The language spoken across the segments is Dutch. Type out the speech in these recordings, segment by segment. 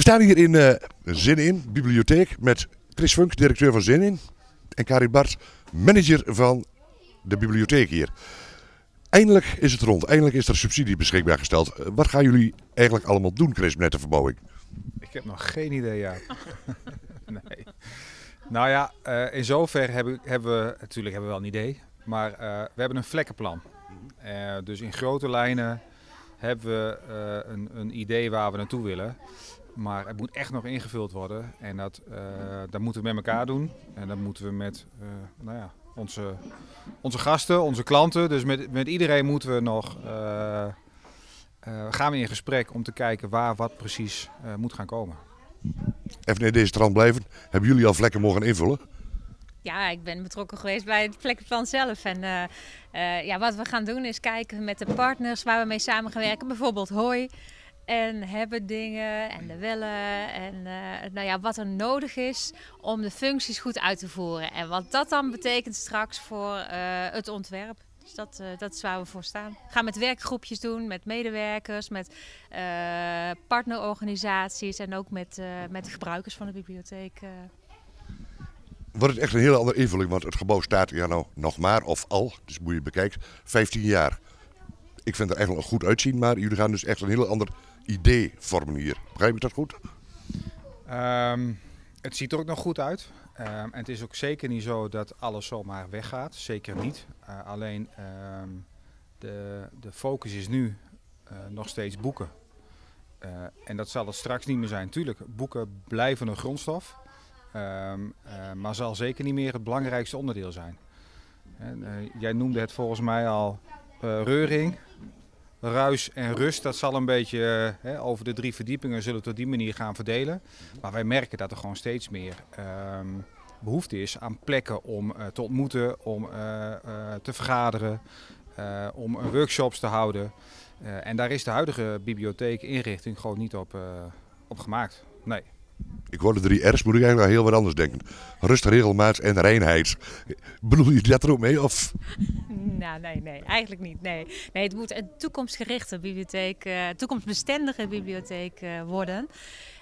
We staan hier in uh, Zin In, bibliotheek, met Chris Funk, directeur van Zin In. En Karin Bart, manager van de bibliotheek hier. Eindelijk is het rond, eindelijk is er subsidie beschikbaar gesteld. Eh, wat gaan jullie eigenlijk allemaal doen, Chris, met de verbouwing? Ik heb nog geen idee, ja. nee. Nou ja, uh, in zover hebben, hebben we, natuurlijk hebben we wel een idee, maar we hebben een vlekkenplan. Uh, dus in grote lijnen hebben we een, een, idee waar we naartoe willen. Maar het moet echt nog ingevuld worden. En dat, dat moeten we met elkaar doen. En dat moeten we met nou ja, onze, onze gasten, onze klanten. Dus met, met iedereen moeten we nog. gaan we in gesprek om te kijken waar wat precies moet gaan komen. Even in deze strand blijven. Hebben jullie al vlekken mogen invullen? Ja, ik ben betrokken geweest bij het vlekkenplan zelf. En uh, uh, ja, wat we gaan doen is kijken met de partners waar we mee samen gaan werken. Bijvoorbeeld Hoi en hebben dingen en de wellen en uh, nou ja, wat er nodig is om de functies goed uit te voeren. En wat dat dan betekent straks voor het ontwerp. Dus dat, uh, dat is waar we voor staan. We gaan met werkgroepjes doen, met medewerkers, met partnerorganisaties en ook met, met de gebruikers van de bibliotheek. Wordt het echt een hele andere invulling, want het gebouw staat ja nou nog maar, of al, dus moet je bekijkt, 15 jaar. Ik vind het er echt goed uitzien, maar jullie gaan dus echt een heel ander hier. Begrijp ik dat goed? Um, het ziet er ook nog goed uit. Um, en het is ook zeker niet zo dat alles zomaar weggaat. Zeker niet. Uh, alleen um, de, de focus is nu uh, nog steeds boeken. Uh, en dat zal het straks niet meer zijn. Tuurlijk, boeken blijven een grondstof. Maar zal zeker niet meer het belangrijkste onderdeel zijn. Jij noemde het volgens mij al reuring ruis en rust, dat zal een beetje hè, over de drie verdiepingen zullen we het op die manier gaan verdelen. Maar wij merken dat er gewoon steeds meer um, behoefte is aan plekken om uh, te ontmoeten, om uh, te vergaderen, om workshops te houden. en daar is de huidige bibliotheekinrichting gewoon niet op, op gemaakt. Nee. Ik hoorde drie R's, moet ik eigenlijk heel wat anders denken. Rust, regelmaat en reinheid. Bedoel je dat er ook mee? Of? Nou, nee, nee, eigenlijk niet. Nee, nee het moet een toekomstgerichte bibliotheek, uh, toekomstbestendige bibliotheek uh, worden.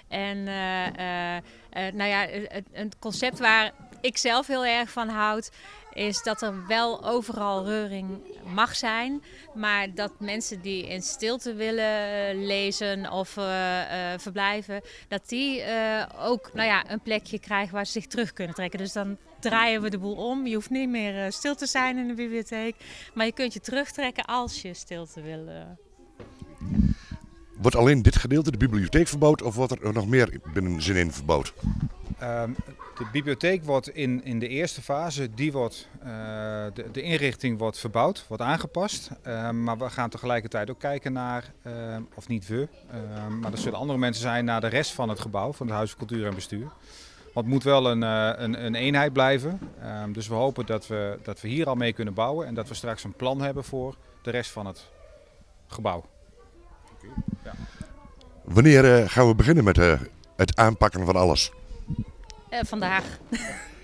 En uh, nou ja, het concept waar ik zelf heel erg van houd, is dat er wel overal reuring mag zijn. Maar dat mensen die in stilte willen lezen of uh, uh, verblijven, dat die uh, ook nou ja, een plekje krijgen waar ze zich terug kunnen trekken. Dus dan draaien we de boel om. Je hoeft niet meer stil te zijn in de bibliotheek. Maar je kunt je terugtrekken als je stilte wil. Wordt alleen dit gedeelte, de bibliotheek, verbouwd of wordt er nog meer binnen zin in verbouwd? Um, de bibliotheek wordt in, in de eerste fase, die wordt, uh, de, de, inrichting wordt verbouwd, wordt aangepast. Uh, maar we gaan tegelijkertijd ook kijken naar, uh, of niet we, maar er zullen andere mensen zijn, naar de rest van het gebouw, van het Huis van Cultuur en Bestuur. Want het moet wel een, een, een eenheid blijven. Ehm, dus we hopen dat we, dat we hier al mee kunnen bouwen en dat we straks een plan hebben voor de rest van het gebouw. Okay. Ja. Wanneer gaan we beginnen met het aanpakken van alles? Uh, vandaag.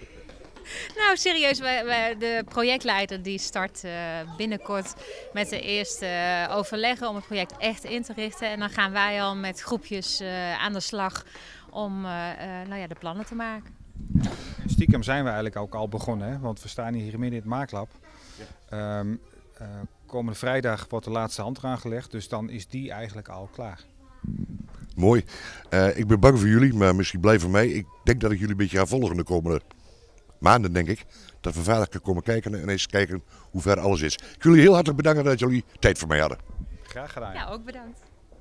nou, serieus, wij, wij, de projectleider die start uh, binnenkort met de eerste uh, overleggen om het project echt in te richten. En dan gaan wij al met groepjes aan de slag om nou ja, de plannen te maken. Stiekem zijn we eigenlijk ook al begonnen, hè? want we staan hier midden in het maaklab. Ja. Um, komende vrijdag wordt de laatste hand eraan gelegd, dus dan is die eigenlijk al klaar. Mooi. Uh, ik ben bang voor jullie, maar misschien blijven mij. Ik denk dat ik jullie een beetje ga volgen de komende maanden, denk ik. Dat we veilig kunnen komen kijken en eens kijken hoe ver alles is. Ik wil jullie heel hartelijk bedanken dat jullie tijd voor mij hadden. Graag gedaan. Ja, ook bedankt.